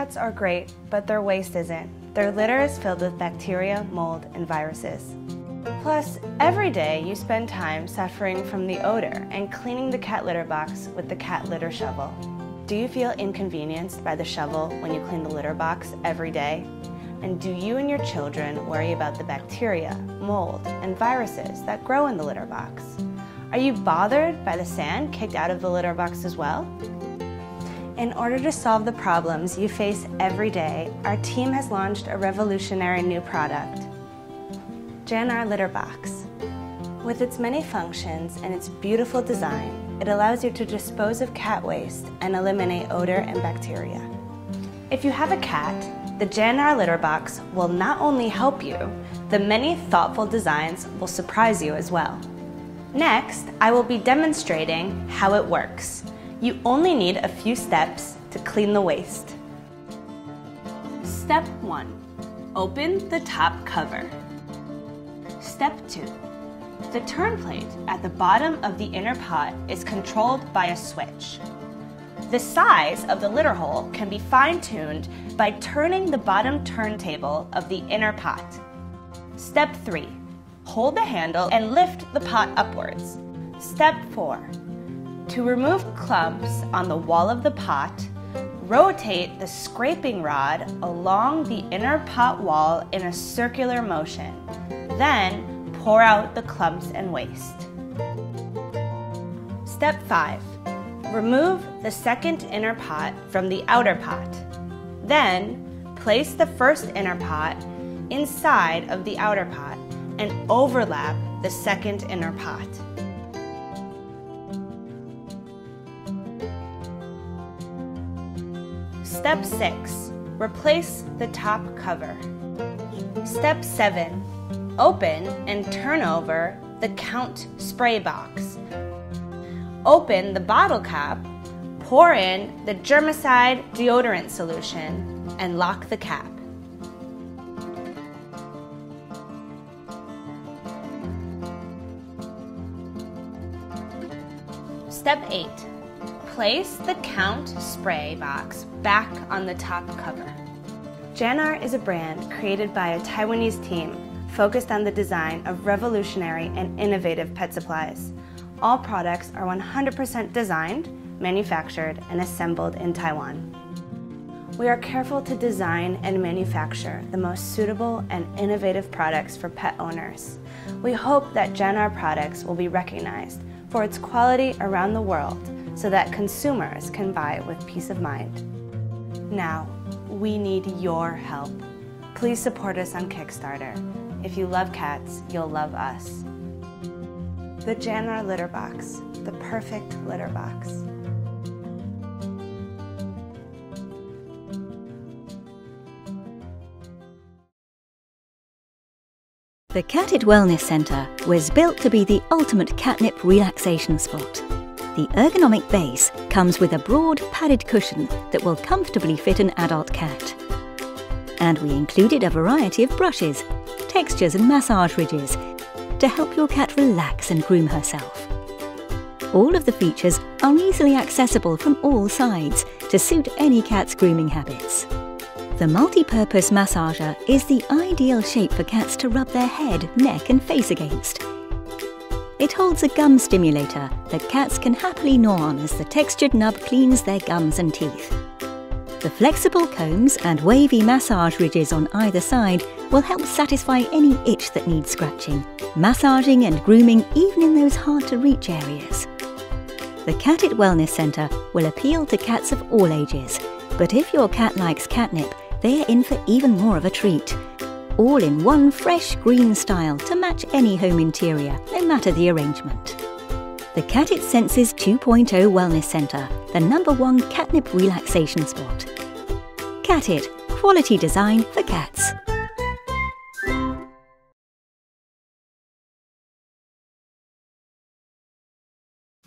cats are great, but their waste isn't. Their litter is filled with bacteria, mold, and viruses. Plus, every day you spend time suffering from the odor and cleaning the cat litter box with the cat litter shovel. Do you feel inconvenienced by the shovel when you clean the litter box every day? And do you and your children worry about the bacteria, mold, and viruses that grow in the litter box? Are you bothered by the sand kicked out of the litter box as well? In order to solve the problems you face every day, our team has launched a revolutionary new product, Janar Litter Box. With its many functions and its beautiful design, it allows you to dispose of cat waste and eliminate odor and bacteria. If you have a cat, the Janar Litter Box will not only help you, the many thoughtful designs will surprise you as well. Next, I will be demonstrating how it works. You only need a few steps to clean the waste. Step 1. Open the top cover. Step 2. The turn plate at the bottom of the inner pot is controlled by a switch. The size of the litter hole can be fine-tuned by turning the bottom turntable of the inner pot. Step 3. Hold the handle and lift the pot upwards. Step 4. To remove clumps on the wall of the pot, rotate the scraping rod along the inner pot wall in a circular motion. Then pour out the clumps and waste. Step 5. Remove the second inner pot from the outer pot. Then place the first inner pot inside of the outer pot and overlap the second inner pot. Step 6. Replace the top cover. Step 7. Open and turn over the count spray box. Open the bottle cap, pour in the germicide deodorant solution, and lock the cap. Step 8. Place the count spray box back on the top cover. Janar is a brand created by a Taiwanese team focused on the design of revolutionary and innovative pet supplies. All products are 100% designed, manufactured, and assembled in Taiwan. We are careful to design and manufacture the most suitable and innovative products for pet owners. We hope that Janar products will be recognized for its quality around the world so that consumers can buy with peace of mind. Now, we need your help. Please support us on Kickstarter. If you love cats, you'll love us. The Janar Litter Box, the perfect litter box. The Catit Wellness Centre was built to be the ultimate catnip relaxation spot. The ergonomic base comes with a broad padded cushion that will comfortably fit an adult cat. And we included a variety of brushes, textures and massage ridges to help your cat relax and groom herself. All of the features are easily accessible from all sides to suit any cat's grooming habits. The multi-purpose massager is the ideal shape for cats to rub their head, neck and face against. It holds a gum stimulator that cats can happily gnaw on as the textured nub cleans their gums and teeth. The flexible combs and wavy massage ridges on either side will help satisfy any itch that needs scratching, massaging and grooming even in those hard to reach areas. The Catit Wellness Centre will appeal to cats of all ages, but if your cat likes catnip, they're in for even more of a treat. All in one fresh green style to match any home interior, no matter the arrangement. The Catit Senses 2.0 Wellness Centre, the number one catnip relaxation spot. Catit, quality design for cats.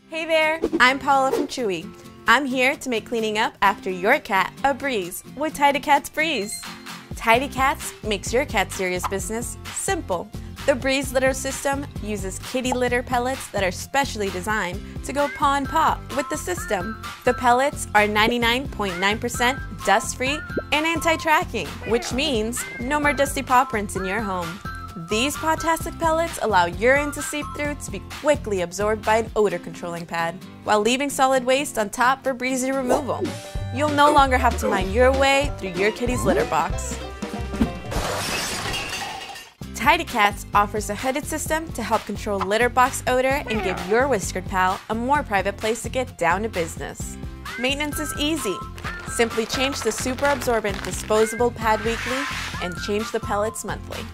Hey there, I'm Paula from Chewy. I'm here to make cleaning up after your cat a breeze with Tidy Cats Breeze. Tidy Cats makes your cat's serious business simple The Breeze litter system uses kitty litter pellets that are specially designed to go paw and paw with the system. The pellets are 99.9% dust-free and anti-tracking, which means no more dusty paw prints in your home. These Pawtastic pellets allow urine to seep through to be quickly absorbed by an odor controlling pad, while leaving solid waste on top for breezy removal. You'll no longer have to mind your way through your kitty's litter box. Tidy Cats offers a hooded system to help control litter box odor and give your whiskered pal a more private place to get down to business. Maintenance is easy. Simply change the super absorbent disposable pad weekly and change the pellets monthly.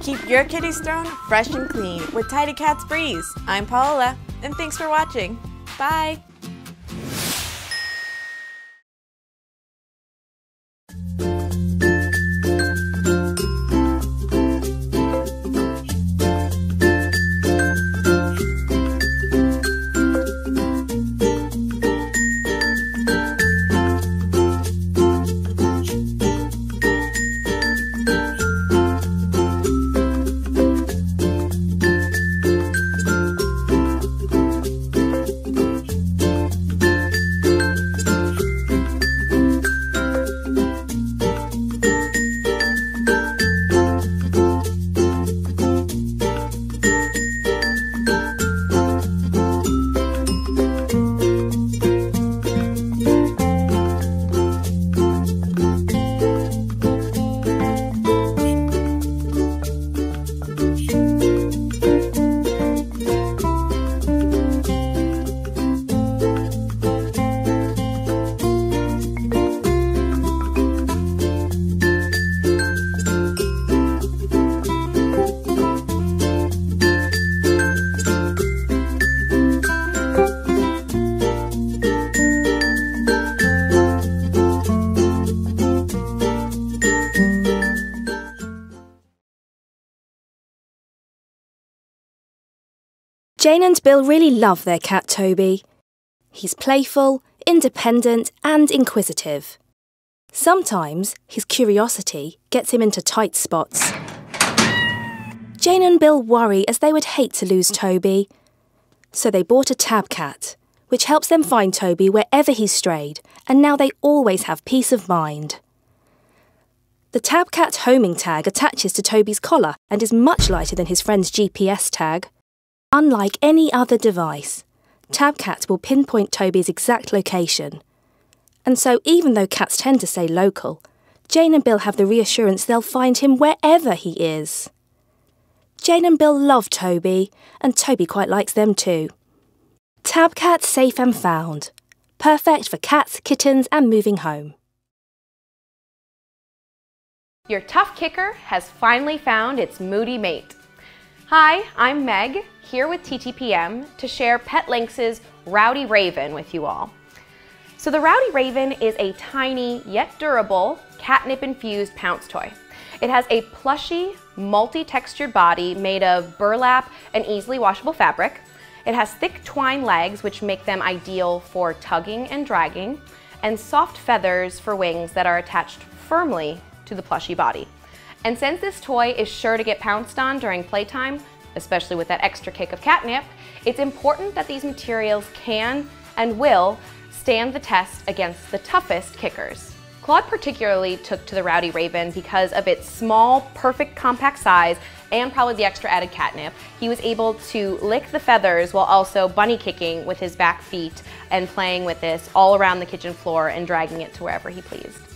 Keep your kitty's throne fresh and clean with Tidy Cats Breeze. I'm Paola, and thanks for watching. Bye! Jane and Bill really love their cat Toby. He's playful, independent, and inquisitive. Sometimes his curiosity gets him into tight spots. Jane and Bill worry as they would hate to lose Toby. So they bought a TabCat, which helps them find Toby wherever he's strayed, and now they always have peace of mind. The TabCat homing tag attaches to Toby's collar and is much lighter than his friend's GPS tag. Unlike any other device, TabCat will pinpoint Toby's exact location. And so, even though cats tend to stay local, Jane and Bill have the reassurance they'll find him wherever he is. Jane and Bill love Toby, and Toby quite likes them too. TabCat Safe and Found. Perfect for cats, kittens, and moving home. Your tough kicker has finally found its moody mate. Hi, I'm Meg, here with TTPM to share Petlinks's Rowdy Raven with you all. So the Rowdy Raven is a tiny yet durable catnip-infused pounce toy. It has a plushy, multi-textured body made of burlap and easily washable fabric. It has thick twine legs which make them ideal for tugging and dragging, and soft feathers for wings that are attached firmly to the plushy body. And since this toy is sure to get pounced on during playtime, especially with that extra kick of catnip, it's important that these materials can and will stand the test against the toughest kickers. Claude particularly took to the Rowdy Raven because of its small, perfect compact size and probably the extra added catnip. He was able to lick the feathers while also bunny kicking with his back feet and playing with this all around the kitchen floor and dragging it to wherever he pleased.